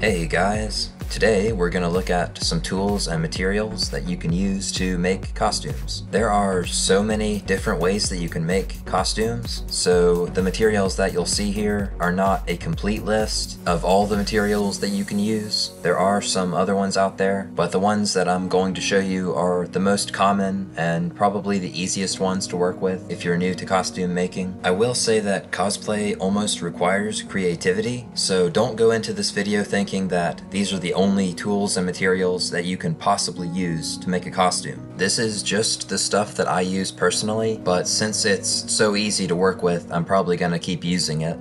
Hey guys, today we're going to look at some tools and materials that you can use to make costumes. There are so many different ways that you can make costumes, so the materials that you'll see here are not a complete list of all the materials that you can use. There are some other ones out there, but the ones that I'm going to show you are the most common and probably the easiest ones to work with if you're new to costume making. I will say that cosplay almost requires creativity, so don't go into this video thinking that these are the only tools and materials that you can possibly use to make a costume. This is just the stuff that I use personally, but since it's so easy to work with, I'm probably to keep using it.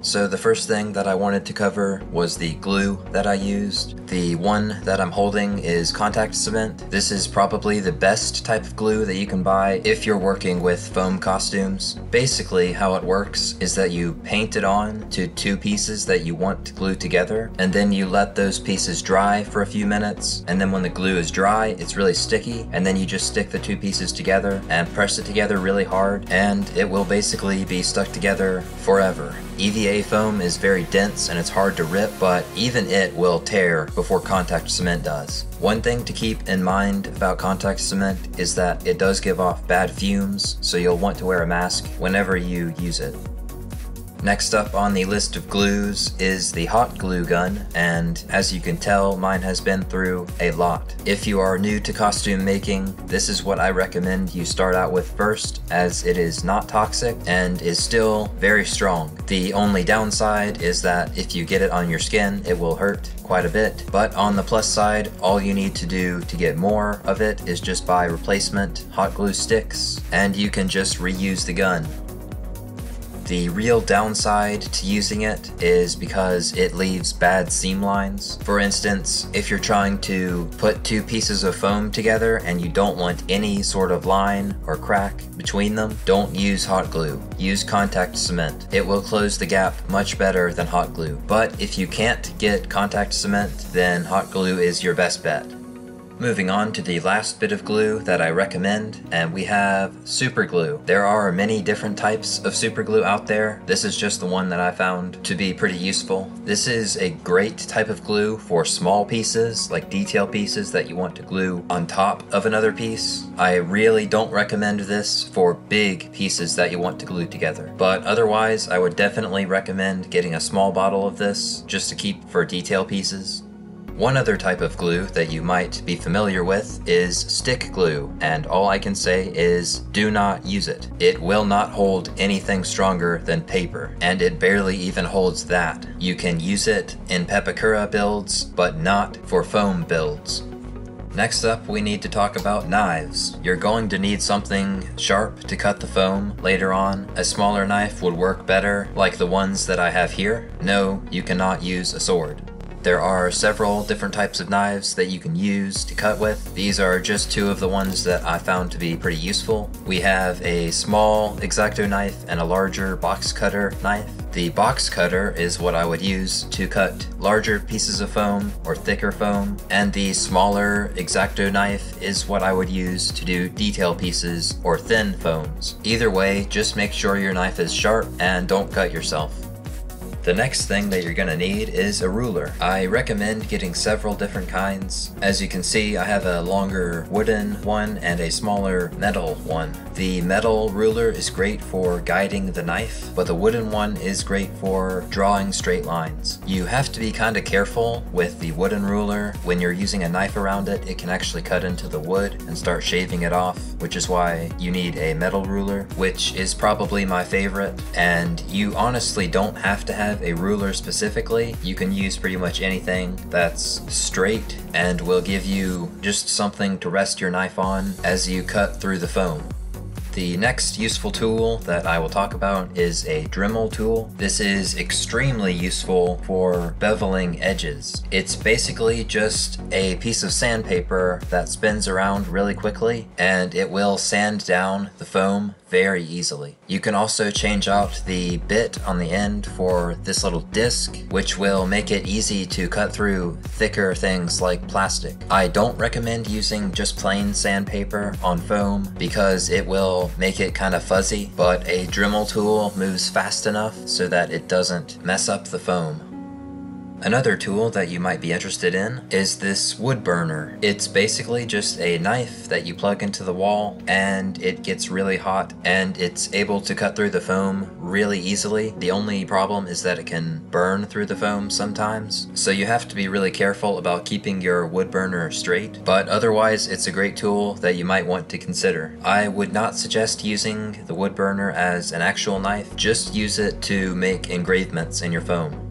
So the first thing that I wanted to cover was the glue that I used. The one that I'm holding is contact cement. This is probably the best type of glue that you can buy if you're working with foam costumes. Basically how it works is that you paint it on to two pieces that you want to glue together and then you let those pieces dry for a few minutes and then when the glue is dry it's really sticky and then you just stick the two pieces together and press it together really hard and it will basically be stuck together forever. EVA foam is very dense and it's hard to rip, but even it will tear before contact cement does. One thing to keep in mind about contact cement is that it does give off bad fumes, so you'll want to wear a mask whenever you use it. Next up on the list of glues is the hot glue gun, and as you can tell, mine has been through a lot. If you are new to costume making, this is what I recommend you start out with first, as it is not toxic and is still very strong. The only downside is that if you get it on your skin, it will hurt quite a bit. But on the plus side, all you need to do to get more of it is just buy replacement hot glue sticks, and you can just reuse the gun. The real downside to using it is because it leaves bad seam lines. For instance, if you're trying to put two pieces of foam together and you don't want any sort of line or crack between them, don't use hot glue. Use contact cement. It will close the gap much better than hot glue. But if you can't get contact cement, then hot glue is your best bet. Moving on to the last bit of glue that I recommend, and we have super glue. There are many different types of super glue out there. This is just the one that I found to be pretty useful. This is a great type of glue for small pieces, like detail pieces that you want to glue on top of another piece. I really don't recommend this for big pieces that you want to glue together. But otherwise, I would definitely recommend getting a small bottle of this just to keep for detail pieces. One other type of glue that you might be familiar with is stick glue, and all I can say is do not use it. It will not hold anything stronger than paper, and it barely even holds that. You can use it in Pepakura builds, but not for foam builds. Next up, we need to talk about knives. You're going to need something sharp to cut the foam later on. A smaller knife would work better, like the ones that I have here. No, you cannot use a sword. There are several different types of knives that you can use to cut with. These are just two of the ones that I found to be pretty useful. We have a small X-Acto knife and a larger box cutter knife. The box cutter is what I would use to cut larger pieces of foam or thicker foam, and the smaller X-Acto knife is what I would use to do detail pieces or thin foams. Either way, just make sure your knife is sharp and don't cut yourself. The next thing that you're going to need is a ruler. I recommend getting several different kinds. As you can see, I have a longer wooden one and a smaller metal one. The metal ruler is great for guiding the knife, but the wooden one is great for drawing straight lines. You have to be kind of careful with the wooden ruler. When you're using a knife around it, it can actually cut into the wood and start shaving it off, which is why you need a metal ruler, which is probably my favorite. And you honestly don't have to have a ruler specifically. You can use pretty much anything that's straight and will give you just something to rest your knife on as you cut through the foam. The next useful tool that I will talk about is a Dremel tool. This is extremely useful for beveling edges. It's basically just a piece of sandpaper that spins around really quickly and it will sand down the foam very easily. You can also change out the bit on the end for this little disc, which will make it easy to cut through thicker things like plastic. I don't recommend using just plain sandpaper on foam because it will make it kind of fuzzy, but a Dremel tool moves fast enough so that it doesn't mess up the foam. Another tool that you might be interested in is this wood burner. It's basically just a knife that you plug into the wall and it gets really hot and it's able to cut through the foam really easily. The only problem is that it can burn through the foam sometimes, so you have to be really careful about keeping your wood burner straight, but otherwise it's a great tool that you might want to consider. I would not suggest using the wood burner as an actual knife, just use it to make engravements in your foam.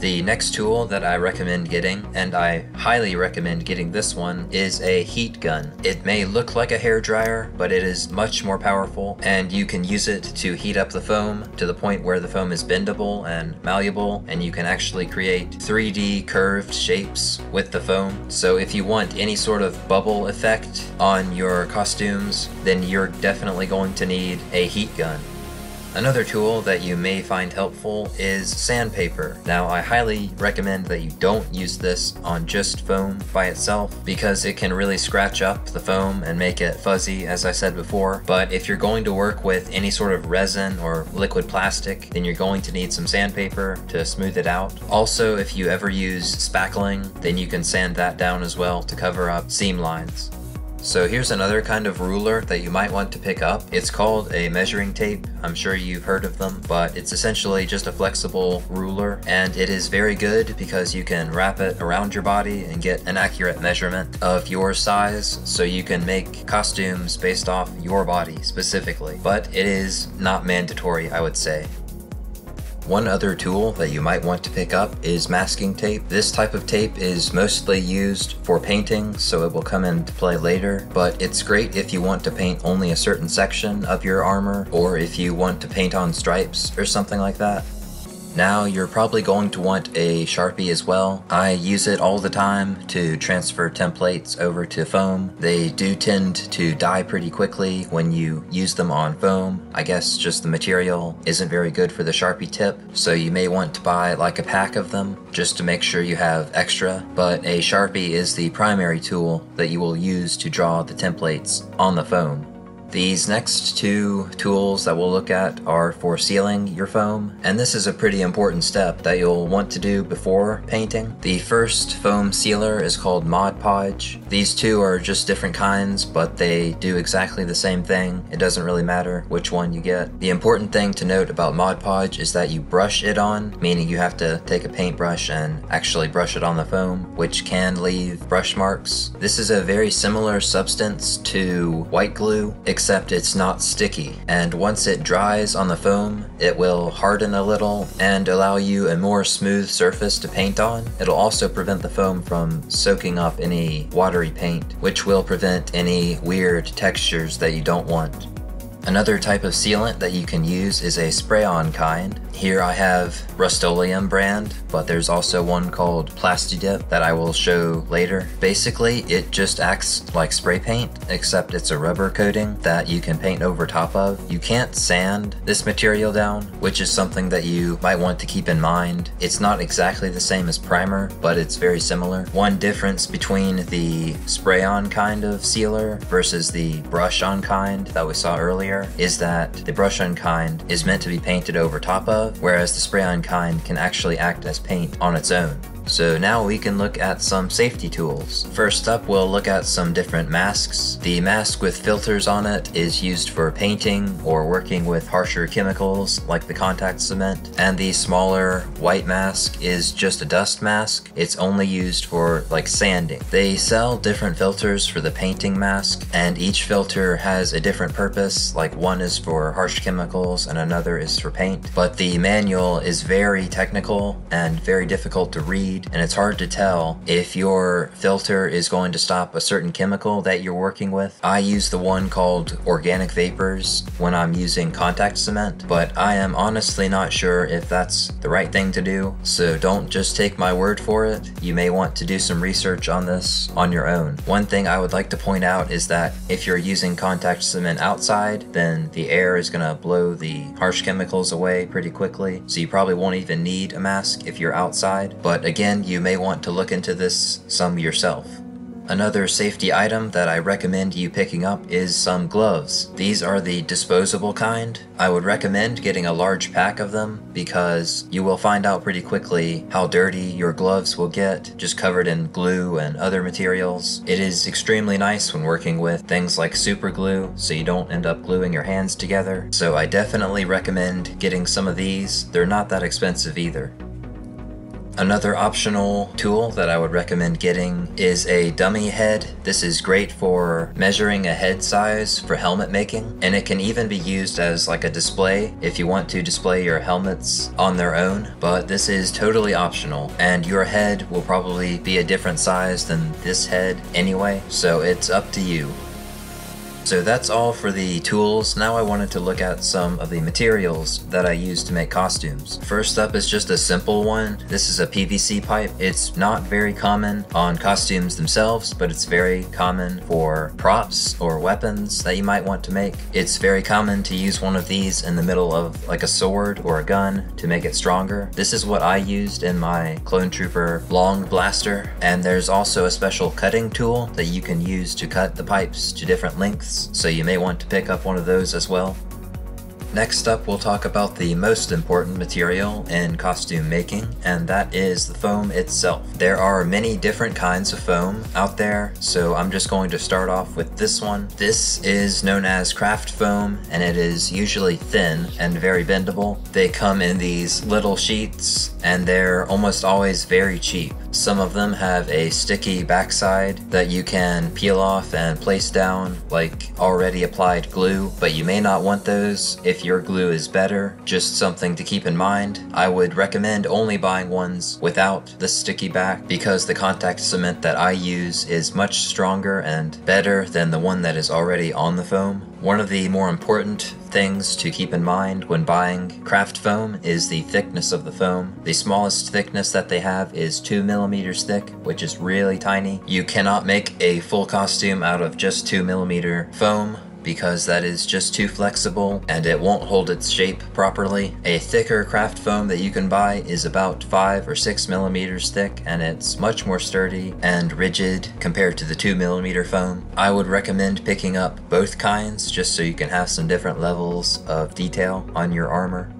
The next tool that I recommend getting, and I highly recommend getting this one, is a heat gun. It may look like a hair dryer, but it is much more powerful, and you can use it to heat up the foam to the point where the foam is bendable and malleable, and you can actually create 3D curved shapes with the foam. So if you want any sort of bubble effect on your costumes, then you're definitely going to need a heat gun. Another tool that you may find helpful is sandpaper. Now I highly recommend that you don't use this on just foam by itself because it can really scratch up the foam and make it fuzzy as I said before. But if you're going to work with any sort of resin or liquid plastic then you're going to need some sandpaper to smooth it out. Also if you ever use spackling then you can sand that down as well to cover up seam lines. So here's another kind of ruler that you might want to pick up. It's called a measuring tape. I'm sure you've heard of them, but it's essentially just a flexible ruler and it is very good because you can wrap it around your body and get an accurate measurement of your size so you can make costumes based off your body specifically. But it is not mandatory, I would say. One other tool that you might want to pick up is masking tape. This type of tape is mostly used for painting, so it will come into play later, but it's great if you want to paint only a certain section of your armor, or if you want to paint on stripes or something like that. Now you're probably going to want a Sharpie as well. I use it all the time to transfer templates over to foam. They do tend to die pretty quickly when you use them on foam. I guess just the material isn't very good for the Sharpie tip, so you may want to buy like a pack of them just to make sure you have extra, but a Sharpie is the primary tool that you will use to draw the templates on the foam. These next two tools that we'll look at are for sealing your foam, and this is a pretty important step that you'll want to do before painting. The first foam sealer is called Mod Podge. These two are just different kinds, but they do exactly the same thing. It doesn't really matter which one you get. The important thing to note about Mod Podge is that you brush it on, meaning you have to take a paintbrush and actually brush it on the foam, which can leave brush marks. This is a very similar substance to white glue, except it's not sticky. And once it dries on the foam, it will harden a little and allow you a more smooth surface to paint on. It'll also prevent the foam from soaking up any watery paint, which will prevent any weird textures that you don't want. Another type of sealant that you can use is a spray-on kind. Here I have Rust-Oleum brand, but there's also one called Plastidip that I will show later. Basically, it just acts like spray paint, except it's a rubber coating that you can paint over top of. You can't sand this material down, which is something that you might want to keep in mind. It's not exactly the same as primer, but it's very similar. One difference between the spray-on kind of sealer versus the brush-on kind that we saw earlier is that the brush-on kind is meant to be painted over top of, whereas the spray-on kind can actually act as paint on its own. So now we can look at some safety tools. First up, we'll look at some different masks. The mask with filters on it is used for painting or working with harsher chemicals like the contact cement. And the smaller white mask is just a dust mask. It's only used for like sanding. They sell different filters for the painting mask and each filter has a different purpose. Like one is for harsh chemicals and another is for paint. But the manual is very technical and very difficult to read and it's hard to tell if your filter is going to stop a certain chemical that you're working with. I use the one called Organic Vapors when I'm using contact cement, but I am honestly not sure if that's the right thing to do, so don't just take my word for it. You may want to do some research on this on your own. One thing I would like to point out is that if you're using contact cement outside, then the air is going to blow the harsh chemicals away pretty quickly, so you probably won't even need a mask if you're outside. But again, Again, you may want to look into this some yourself. Another safety item that I recommend you picking up is some gloves. These are the disposable kind. I would recommend getting a large pack of them because you will find out pretty quickly how dirty your gloves will get, just covered in glue and other materials. It is extremely nice when working with things like super glue so you don't end up gluing your hands together. So I definitely recommend getting some of these. They're not that expensive either. Another optional tool that I would recommend getting is a dummy head. This is great for measuring a head size for helmet making, and it can even be used as like a display if you want to display your helmets on their own, but this is totally optional, and your head will probably be a different size than this head anyway, so it's up to you. So that's all for the tools. Now I wanted to look at some of the materials that I use to make costumes. First up is just a simple one. This is a PVC pipe. It's not very common on costumes themselves, but it's very common for props or weapons that you might want to make. It's very common to use one of these in the middle of like a sword or a gun to make it stronger. This is what I used in my Clone Trooper long blaster. And there's also a special cutting tool that you can use to cut the pipes to different lengths so you may want to pick up one of those as well. Next up, we'll talk about the most important material in costume making, and that is the foam itself. There are many different kinds of foam out there, so I'm just going to start off with this one. This is known as craft foam, and it is usually thin and very bendable. They come in these little sheets, and they're almost always very cheap. Some of them have a sticky backside that you can peel off and place down like already applied glue, but you may not want those if your glue is better. Just something to keep in mind. I would recommend only buying ones without the sticky back because the contact cement that I use is much stronger and better than the one that is already on the foam. One of the more important things to keep in mind when buying craft foam is the thickness of the foam. The smallest thickness that they have is 2 millimeters thick, which is really tiny. You cannot make a full costume out of just 2 millimeter foam because that is just too flexible and it won't hold its shape properly. A thicker craft foam that you can buy is about 5 or 6 millimeters thick and it's much more sturdy and rigid compared to the 2 millimeter foam. I would recommend picking up both kinds just so you can have some different levels of detail on your armor.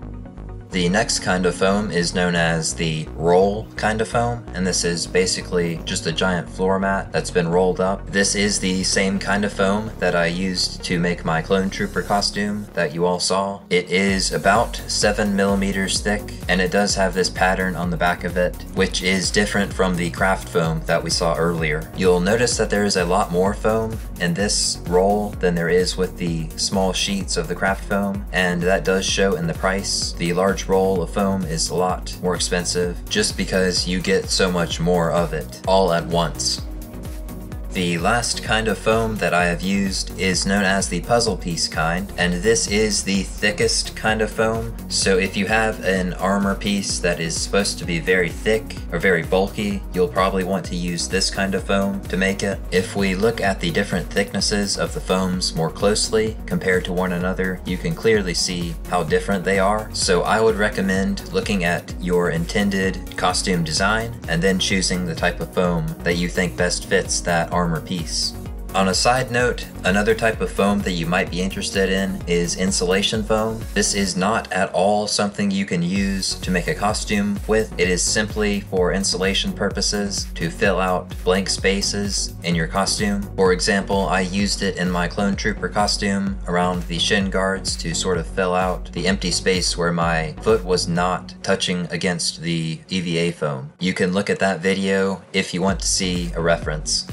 The next kind of foam is known as the roll kind of foam, and this is basically just a giant floor mat that's been rolled up. This is the same kind of foam that I used to make my Clone Trooper costume that you all saw. It is about 7 millimeters thick, and it does have this pattern on the back of it, which is different from the craft foam that we saw earlier. You'll notice that there is a lot more foam in this roll than there is with the small sheets of the craft foam, and that does show in the price. The large large roll of foam is a lot more expensive just because you get so much more of it all at once. The last kind of foam that I have used is known as the puzzle piece kind, and this is the thickest kind of foam. So if you have an armor piece that is supposed to be very thick or very bulky, you'll probably want to use this kind of foam to make it. If we look at the different thicknesses of the foams more closely compared to one another, you can clearly see how different they are. So I would recommend looking at your intended costume design and then choosing the type of foam that you think best fits that armor armor piece. On a side note, another type of foam that you might be interested in is insulation foam. This is not at all something you can use to make a costume with. It is simply for insulation purposes to fill out blank spaces in your costume. For example, I used it in my Clone Trooper costume around the shin guards to sort of fill out the empty space where my foot was not touching against the EVA foam. You can look at that video if you want to see a reference.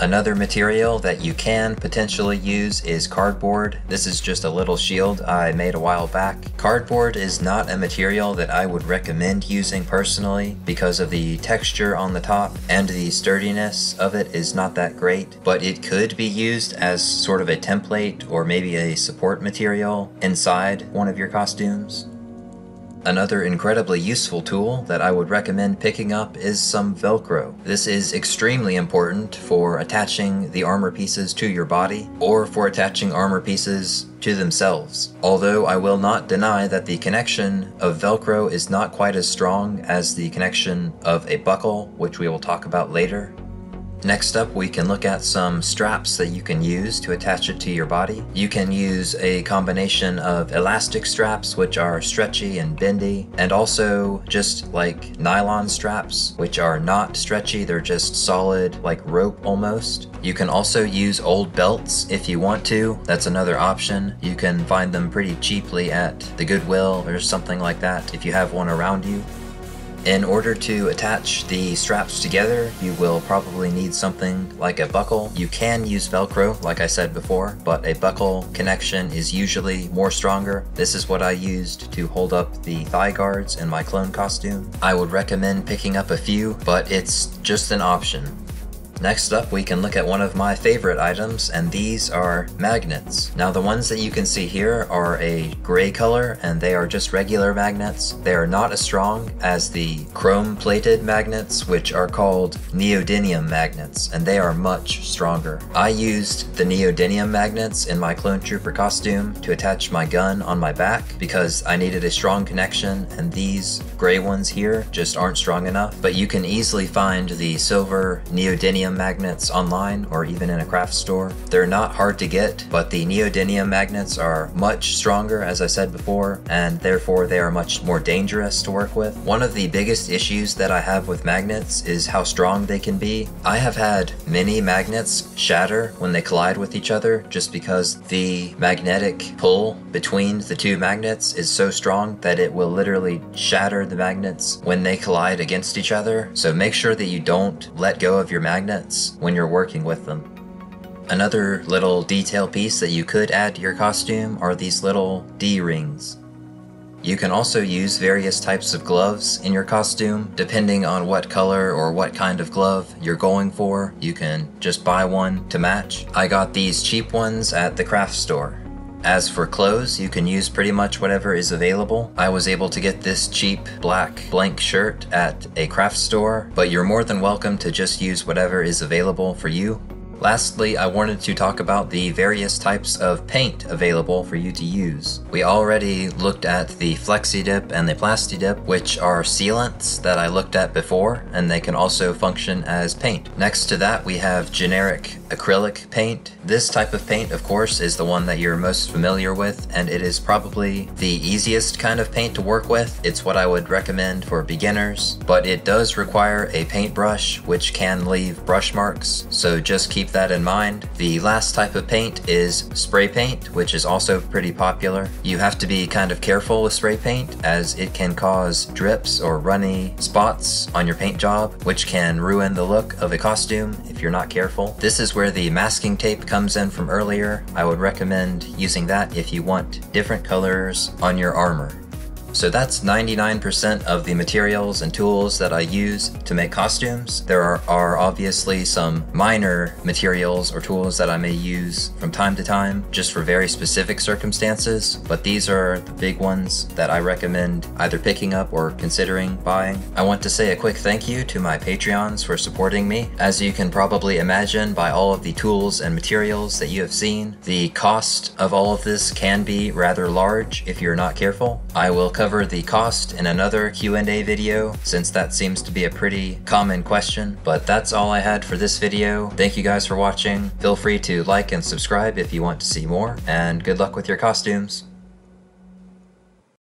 Another material that you can potentially use is cardboard. This is just a little shield I made a while back. Cardboard is not a material that I would recommend using personally because of the texture on the top and the sturdiness of it is not that great, but it could be used as sort of a template or maybe a support material inside one of your costumes. Another incredibly useful tool that I would recommend picking up is some Velcro. This is extremely important for attaching the armor pieces to your body or for attaching armor pieces to themselves. Although I will not deny that the connection of Velcro is not quite as strong as the connection of a buckle, which we will talk about later. Next up, we can look at some straps that you can use to attach it to your body. You can use a combination of elastic straps, which are stretchy and bendy, and also just like nylon straps, which are not stretchy, they're just solid, like rope almost. You can also use old belts if you want to, that's another option. You can find them pretty cheaply at the Goodwill or something like that if you have one around you. In order to attach the straps together, you will probably need something like a buckle. You can use Velcro, like I said before, but a buckle connection is usually more stronger. This is what I used to hold up the thigh guards in my clone costume. I would recommend picking up a few, but it's just an option. Next up, we can look at one of my favorite items, and these are magnets. Now, the ones that you can see here are a gray color, and they are just regular magnets. They are not as strong as the chrome-plated magnets, which are called neodymium magnets, and they are much stronger. I used the neodymium magnets in my clone trooper costume to attach my gun on my back because I needed a strong connection, and these gray ones here just aren't strong enough. But you can easily find the silver neodymium neodymium magnets online or even in a craft store. They're not hard to get, but the neodymium magnets are much stronger, as I said before, and therefore they are much more dangerous to work with. One of the biggest issues that I have with magnets is how strong they can be. I have had many magnets shatter when they collide with each other just because the magnetic pull between the two magnets is so strong that it will literally shatter the magnets when they collide against each other. So make sure that you don't let go of your magnet magnets when you're working with them. Another little detail piece that you could add to your costume are these little D-rings. You can also use various types of gloves in your costume. Depending on what color or what kind of glove you're going for, you can just buy one to match. I got these cheap ones at the craft store. As for clothes, you can use pretty much whatever is available. I was able to get this cheap black blank shirt at a craft store, but you're more than welcome to just use whatever is available for you. Lastly, I wanted to talk about the various types of paint available for you to use. We already looked at the FlexiDip and the PlastiDip, which are sealants that I looked at before, and they can also function as paint. Next to that, we have generic acrylic paint. This type of paint, of course, is the one that you're most familiar with, and it is probably the easiest kind of paint to work with. It's what I would recommend for beginners, but it does require a paintbrush, which can leave brush marks, so just keep that in mind. The last type of paint is spray paint, which is also pretty popular. You have to be kind of careful with spray paint, as it can cause drips or runny spots on your paint job, which can ruin the look of a costume if you're not careful. This is where the masking tape comes in from earlier. I would recommend using that if you want different colors on your armor. So that's 99% of the materials and tools that I use to make costumes. There are, are, obviously some minor materials or tools that I may use from time to time just for very specific circumstances, but these are the big ones that I recommend either picking up or considering buying. I want to say a quick thank you to my Patreons for supporting me. As you can probably imagine by all of the tools and materials that you have seen, the cost of all of this can be rather large if you're not careful. I will cover cover the cost in another Q&A video, since that seems to be a pretty common question. But that's all I had for this video. Thank you guys for watching. Feel free to like and subscribe if you want to see more, and good luck with your costumes.